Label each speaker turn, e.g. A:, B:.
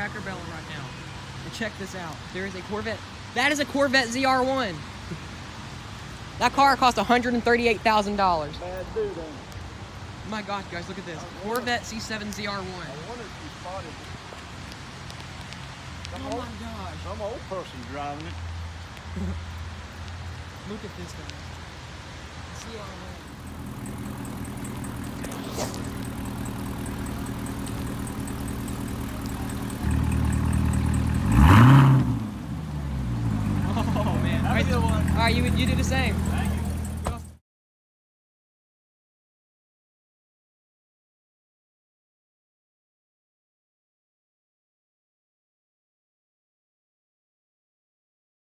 A: Cracker Barrel right now. And check this out. There is a Corvette. That is a Corvette ZR1. That car cost $138,000.
B: Bad dude, ain't it?
A: My gosh, guys, look at this. Corvette C7 ZR1.
B: I wonder if spotted it. Oh some,
A: Oh
B: old,
A: my gosh.
B: some old person driving it.
A: Look at this guy. ZR1. All right, you, you do the same.